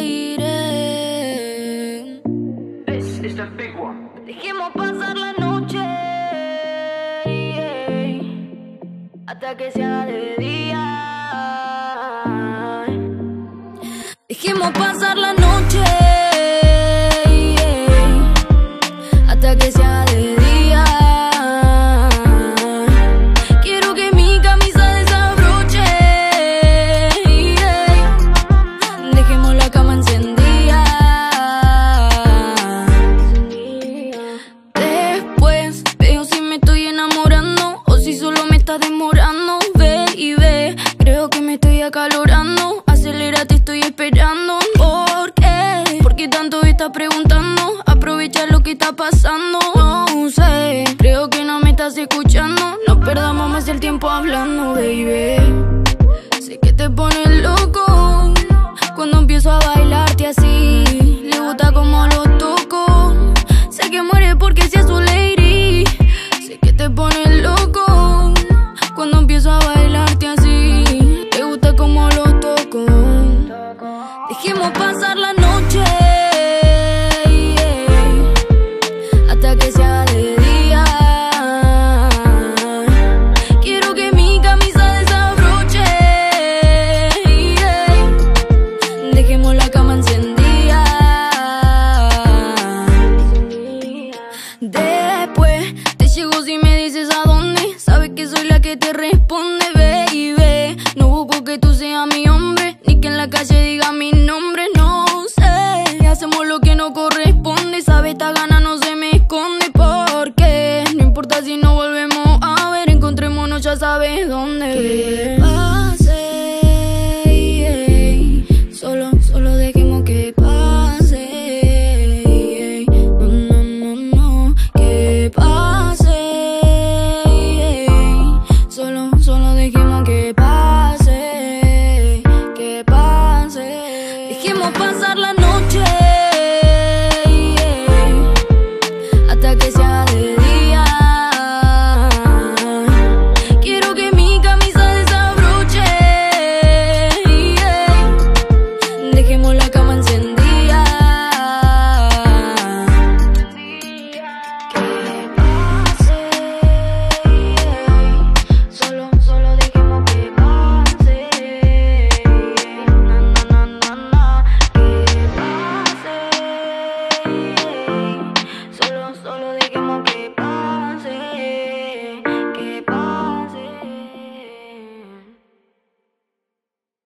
iré. This is the big one. Dejemos pasar la noche yeah, hasta que sea de día. Dejemos pasar demorando. Ve y ve, creo que me estoy acalorando. Acelera, te estoy esperando. ¿Por qué? ¿Por qué tanto estás preguntando? Aprovecha lo que está pasando. No sé, creo que no me estás escuchando. No perdamos más el tiempo hablando, baby. Sé que te pones loco pasar la noche. Hasta que sea de día. Quiero que mi camisa desabroche. Dejemos la cama encendida. Después te llego si me dices a dónde. Sabes que soy la que te responde, baby. No busco que tú seas mi hombre, ni que en la calle cómo pasarla